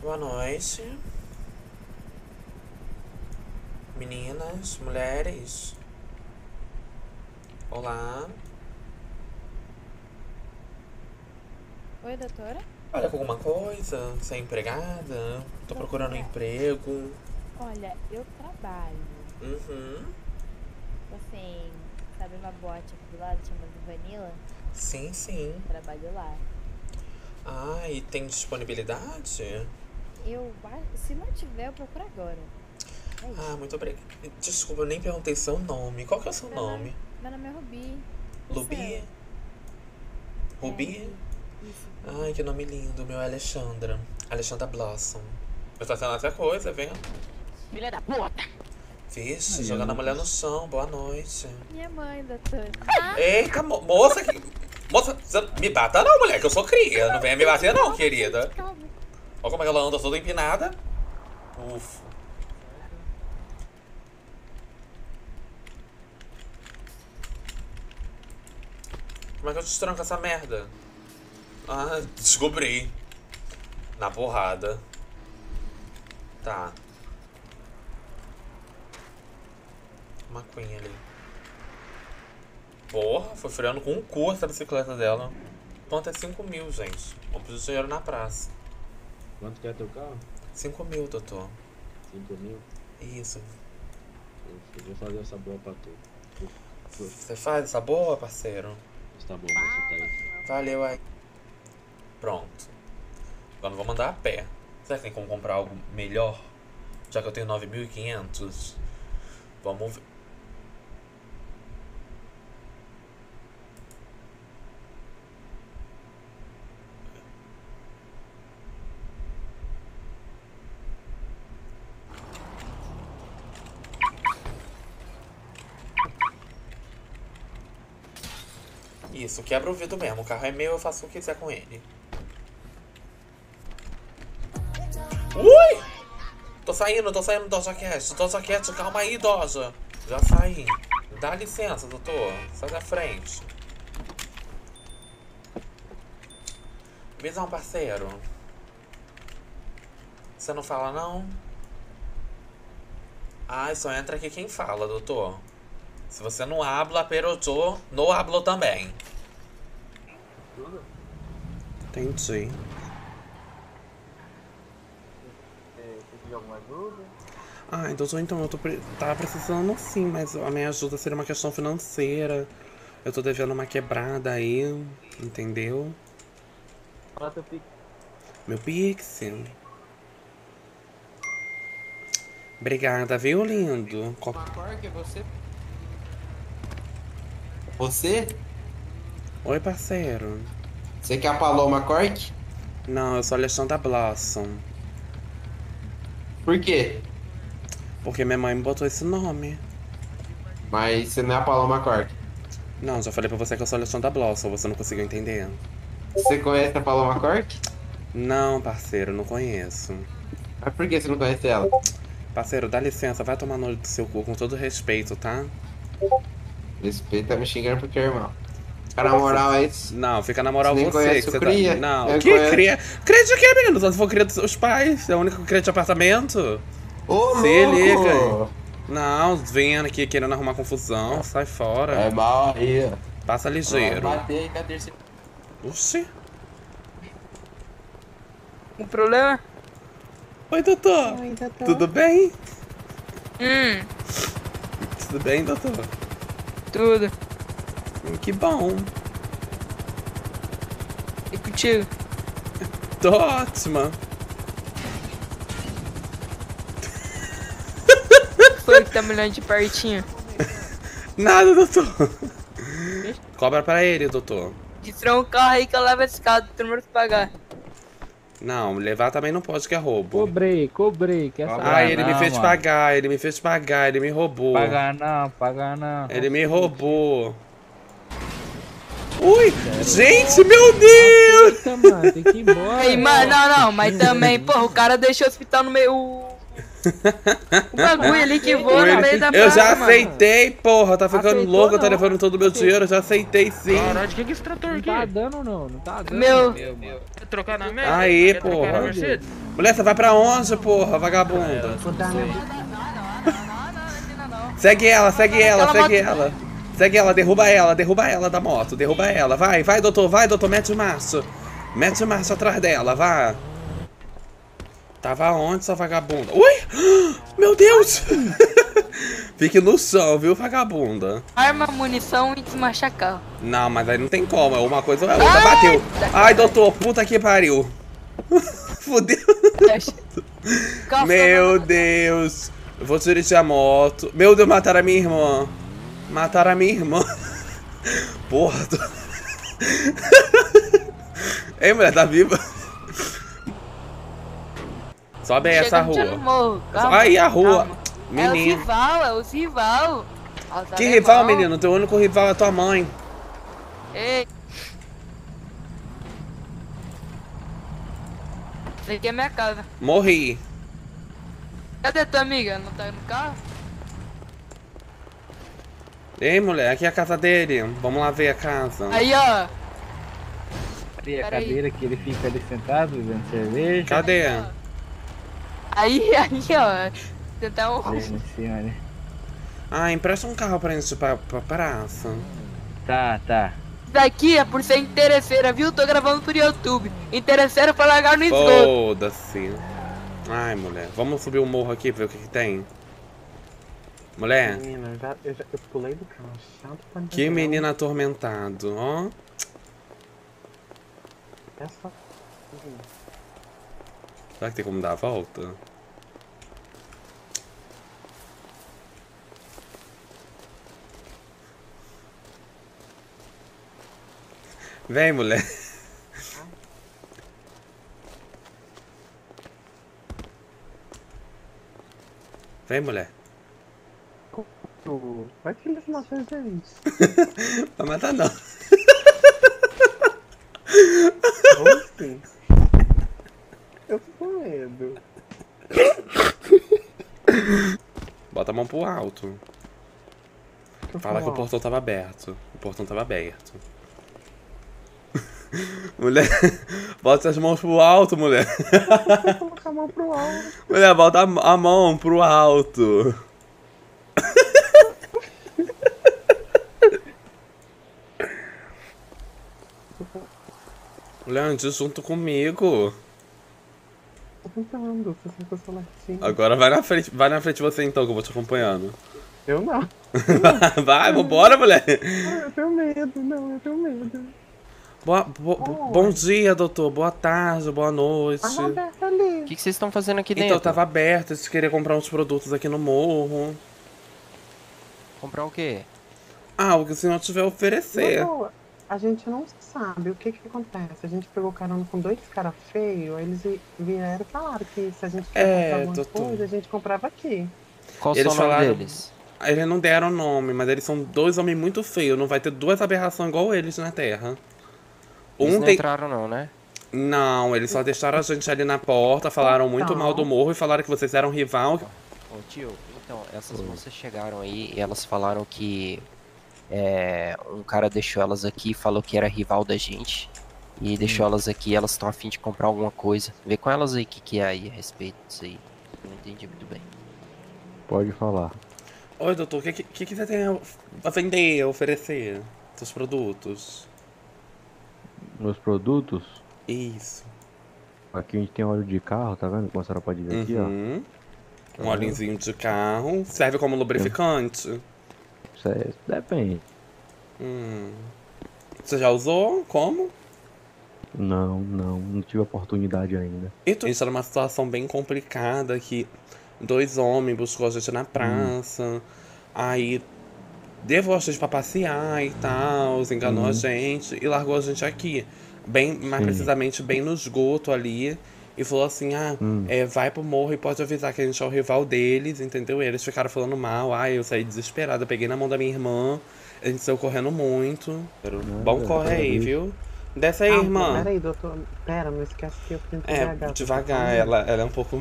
Boa noite. Meninas, mulheres. Olá. Oi, doutora? Olha com alguma coisa? Você é empregada? Tô procurando um emprego. Olha, eu trabalho. Uhum. Assim, sabe uma boate aqui do lado chamada Vanilla? Sim, sim. Trabalho lá. Ah, e tem disponibilidade? Eu, se não tiver, eu procuro agora. É. Ah, muito obrigada. Desculpa, eu nem perguntei seu nome. Qual que é o seu Meu nome- nome? Meu nome é Rubi. Seu? Rubi? É, Isso. Ai, que nome lindo. Meu é Alexandra. Alexandra Blossom. Eu tô fazendo outra coisa, vem. Filha da puta! Vixe, jogando a mulher no chão. Boa noite. Minha mãe, doutora. Eita, mo moça que. Moça, me bata não, mulher, que eu sou cria. Não venha me bater não, querida. Calma. Olha como é ela anda toda empinada. Ufa. Como é que eu destranco essa merda? Ah, descobri. Na porrada. Tá. Uma Queen ali. Porra, foi freando com um cu essa bicicleta dela. Quanto é 5 mil, gente? Vamos pedir dinheiro na praça. Quanto que é teu carro? 5 mil, doutor. 5 mil? Isso. Eu vou fazer essa boa pra tu. Você faz essa boa, parceiro? Tá bom, você tá aí. Valeu aí. Pronto. Agora eu vou mandar a pé. Será que tem como comprar algo melhor? Já que eu tenho 9.500. Vamos ver. Isso, quebra o vidro mesmo. O carro é meu, eu faço o que quiser com ele. Ui! Tô saindo, tô saindo, Doja Cat. Doja Cat, calma aí, Doja. Já saí. Dá licença, doutor. Sai da frente. Visão, parceiro. Você não fala, não? Ah, só entra aqui quem fala, doutor. Se você não habla, pero yo no hablo também. Entendi. Precisa de alguma ajuda? Ah, doutor, então eu tô pre tava precisando sim, mas a minha ajuda seria uma questão financeira. Eu tô devendo uma quebrada aí, entendeu? Fala teu pique. Meu Pix. Obrigada, viu, lindo? É você? Você? Oi, parceiro. Você que é a Paloma Cork? Não, eu sou Alexandra Blossom. Por quê? Porque minha mãe me botou esse nome. Mas você não é a Paloma Cork. Não, já falei pra você que eu sou Alexandra Blossom, você não conseguiu entender. Você conhece a Paloma Cork? Não, parceiro, não conheço. Mas por que você não conhece ela? Parceiro, dá licença, vai tomar no olho do seu cu com todo respeito, tá? Respeita me xingando porque é irmão. Cara, na moral é isso. Não, fica na moral Você nem você. que o você cria? Tá... Não, Eu que conheço. cria? Cria de quê, menino? Só se for cria dos seus pais. É o único que cria de apartamento. Ô, Se louco! liga. Não, vendo aqui querendo arrumar confusão. Sai fora. É mal aí. Passa ligeiro. Vai bater aí com a terceira. Oxi. O problema? Oi, doutor. Oi, doutor. Tudo bem? Hum, Tudo bem, doutor? tudo. Hum, Que bom. E contigo? Tô ótima. Foi que tá me olhando de pertinho. Nada, doutor. Cobra pra ele, doutor. Destrou um carro aí que eu levo esse carro, todo mundo pagar. Não, levar também não pode, que é roubo. Cobrei, cobrei, quer saber? Ah, ele me não, fez mano. pagar, ele me fez pagar, ele me roubou. Pagar não, pagar não. Ele me roubou. Ui! Gente, meu Deus! Eita, mano, tem que ir embora. Aí, mano, não, não, mas também, porra, o cara deixou o hospital no meio. O, o bagulho ali que voa no meio da Eu praça, já mano. aceitei, porra. Tá ficando Aceitou, louco, tá não. levando todo o meu dinheiro. Eu já aceitei sim. Caralho, de que que é esse trator Não aqui? tá dando não, não tá dando. Meu, Quer trocar na Mercedes? Aí, Quer porra. Mulher, você vai pra onde, porra, vagabunda? Vou dar minha... Segue ela, segue ela, segue ela. Segue ela, derruba ela, derruba ela da moto, derruba ela. Vai, vai, doutor, vai, doutor, mete marcha. Mete marcha atrás dela, vá. Tava onde, essa vagabunda? Ui! Meu Deus! Fique no chão, viu, vagabunda? Arma, munição e desmarchar carro. Não, mas aí não tem como, é uma coisa ou é outra. Bateu! Ai, doutor, puta que pariu. Fudeu. Meu Deus. Eu vou dirigir a moto. Meu Deus, mataram a minha irmã. Mataram a minha irmã. Porra. Tô... Ei, mulher, tá viva? Sobe essa já no rua. calma, Aí a rua. calma. É os Menino. rival, é os rival. Que rival, menino? Teu único rival é tua mãe. Ei. Essa aqui é minha casa. Morri. Cadê tua amiga? Não tá no carro? Ei, mulher, aqui é a casa dele. Vamos lá ver a casa. Aí, ó. Ali a Pera aí. cadeira que ele fica ali sentado bebendo cerveja. Cadê? Aí, aí, ó. Um... Em cima ali. Ah, empresta um carro pra gente ir pra, pra praça. Tá, tá. Isso daqui é por ser interesseira, viu? Tô gravando por YouTube. Interesseira pra largar no esgoto. Foda-se. Ai, mulher. Vamos subir o morro aqui ver o que, que tem. Mulher, Menina, eu, já, eu, já, eu pulei do carro. Chato pra que menino atormentado, ó. É só... Será que tem como dar a volta? Vem, mulher. Vem, mulher. Vai que eles matam gente. Vai matar não. Eu tô com medo. Bota a mão pro alto. Eu Fala que o portão tava aberto. O portão tava aberto. mulher, bota as mãos pro alto, mulher. Vou colocar a mão pro alto. Mulher, bota a mão pro alto. Ande junto comigo. Tô tentando, você sentou seu latinho. Agora vai na frente, vai na frente você então, que eu vou te acompanhando. Eu não. vai, vambora, mulher. Eu tenho medo, não, eu tenho medo. Boa, bo- bo- bom dia, doutor. Boa tarde, boa noite. O que que vocês estão fazendo aqui Então, dentro? tava aberto, eles queriam comprar uns produtos aqui no morro. Comprar o quê? Ah, o que o senhor tiver a oferecer. Doutor, a gente não sabe o que que acontece. A gente pegou carona com dois caras feios, eles vi- vieram e falaram que se a gente quer É, comprar alguma doutor. coisa, a gente comprava aqui. Qual Eles o nome falaram- deles? Eles não deram nome, mas eles são dois homens muito feios. Não vai ter duas aberrações igual eles na Terra. Eles Um não tem. entraram não, né? Não, eles só deixaram a gente ali na porta, falaram muito mal do morro e falaram que vocês eram rival. Ô tio, então, essas moças chegaram aí e elas falaram que é, um cara deixou elas aqui, falou que era rival da gente. E deixou elas aqui, elas estão afim de comprar alguma coisa. Vê com elas aí o que, que é aí a respeito disso aí. Não entendi muito bem. Pode falar. Oi, doutor, o que, que, que você tem a vender, a oferecer? Seus produtos? Meus produtos, Isso. aqui a gente tem óleo de carro, tá vendo? Como a senhora pode ver aqui, ó. Uhum. Um óleozinho de carro. Serve como lubrificante? Depende. Hum. Você já usou? Como? Não, não, não tive oportunidade ainda. Então, a gente tá numa situação bem complicada que dois homens buscou a gente na praça, aí levou a gente pra passear e tal, enganou a Uhum. gente e largou a gente aqui. Bem, mais Sim. precisamente bem no esgoto ali. E falou assim, ah, Hum. é, vai pro morro e pode avisar que a gente é o rival deles, entendeu? E eles ficaram falando mal, ah, eu saí desesperada, peguei na mão da minha irmã, a gente saiu correndo muito. Bom corre aí, viu? Desce aí, Ah, irmã. Peraí, doutor. Pera, não esquece que eu tenho É, TDAH, devagar, tá? ela, ela é um pouco.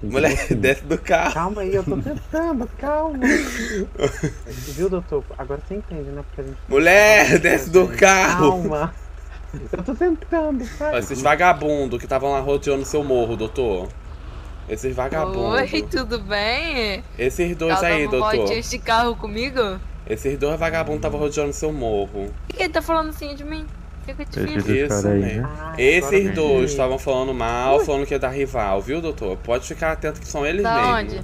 Que Mulher, assim. desce do carro. Calma aí, eu tô tentando, calma. Viu, doutor? Agora você entende, né? Porque a gente... Mulher, desce do carro. Calma. Eu tô tentando, sai. Esses vagabundos que estavam lá rodeando seu morro, doutor. Esses vagabundos. Oi, tudo bem? Esses dois Ela aí, doutor. voltinhas de carro comigo? Esses dois vagabundos estavam rodeando seu morro. Por que ele tá falando assim de mim? O que, que eu te Esses fiz? dois Isso aí, mesmo. né? Ah, Esses dois estavam falando mal, falando que é da rival, viu, doutor? Pode ficar atento que são eles Da mesmo. onde?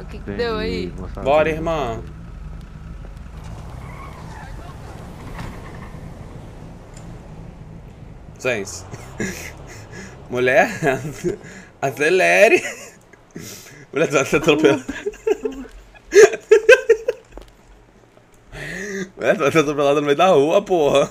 O que que deu aí? Bora, irmã. Gente. Mulher, acelere. Mulher, você vai ser atropelada. Mulher, você vai ser atropelada no meio da rua, porra.